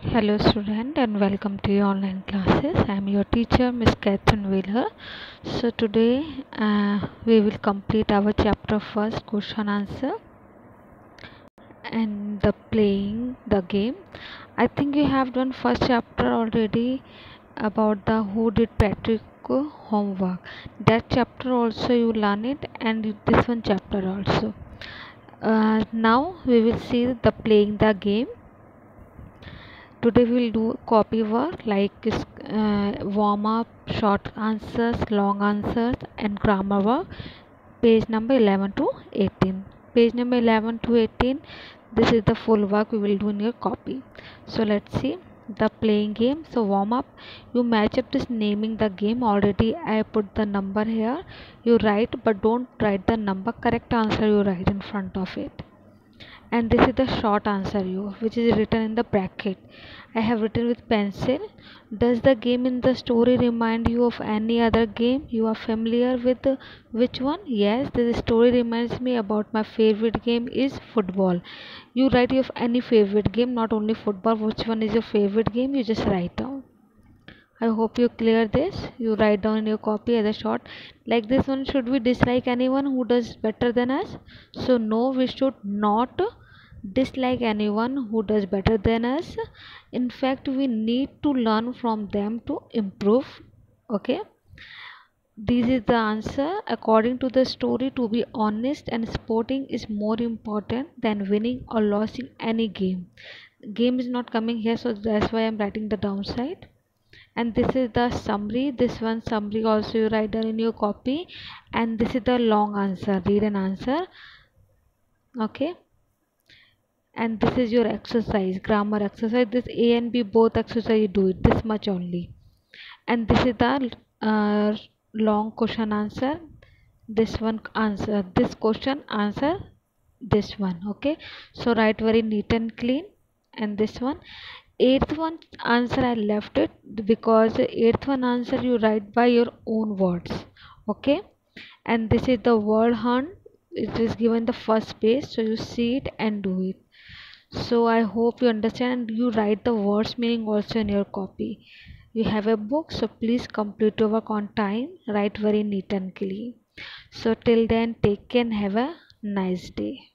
Hello student and welcome to your online classes. I am your teacher Miss Catherine Wheeler. So today uh, we will complete our chapter first question answer and the playing the game. I think you have done first chapter already about the who did Patrick homework. That chapter also you learn it and this one chapter also. Uh, now we will see the playing the game today we'll do copy work like uh, warm up short answers long answers and grammar work page number 11 to 18 page number 11 to 18 this is the full work we will do in your copy. So let's see the playing game. So warm up you match up this naming the game already. I put the number here. You write but don't write the number. Correct answer you write in front of it and this is the short answer you which is written in the bracket. I have written with pencil. Does the game in the story remind you of any other game you are familiar with? Which one? Yes the story reminds me about my favorite game is football. You write your any favorite game not only football. Which one is your favorite game? You just write down I hope you clear this. You write down in your copy as a short. Like this one, should we dislike anyone who does better than us? So no, we should not dislike anyone who does better than us. In fact, we need to learn from them to improve. Okay. This is the answer. According to the story, to be honest and sporting is more important than winning or losing any game. Game is not coming here, so that's why I'm writing the downside and this is the summary. This one summary also you write down in your copy. And this is the long answer read and answer. Okay. And this is your exercise grammar exercise. This a and b both exercise you do it this much only. And this is the uh, long question answer. This one answer this question answer this one. Okay. So write very neat and clean. And this one eighth one answer i left it because eighth one answer you write by your own words okay? And this is the word hunt it is given the first page so you see it and do it. So i hope you understand you write the words meaning also in your copy. You have a book so please complete your work on time write very neat and clean. So till then take care and have a nice day